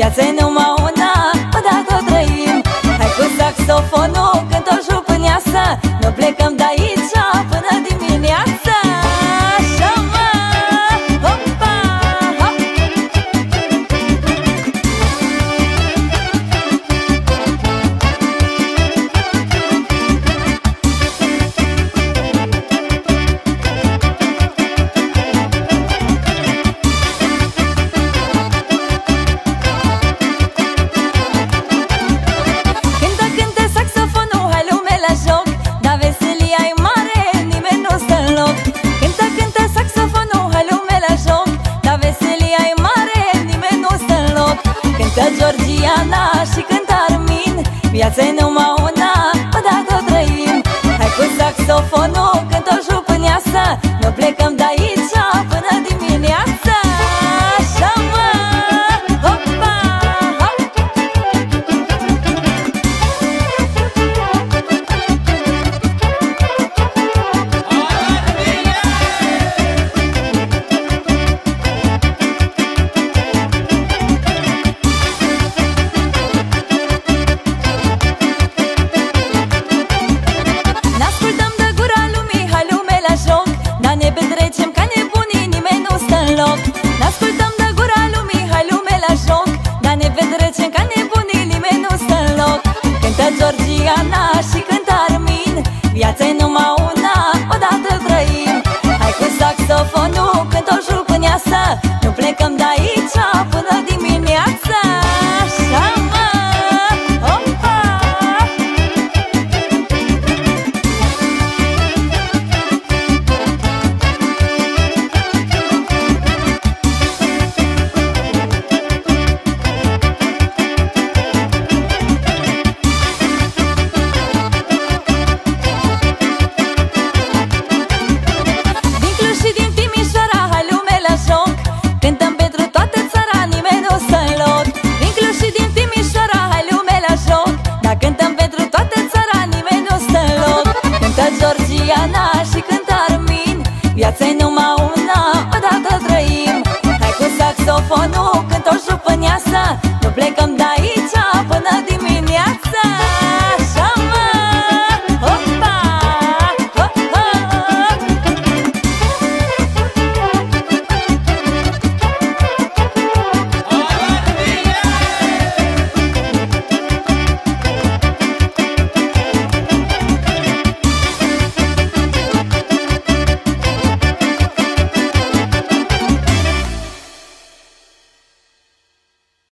Viața e numai Georgiana și cântă Armin. Viața e numai una, Georgiana și cântă Armin Viața-i numai Tá não uma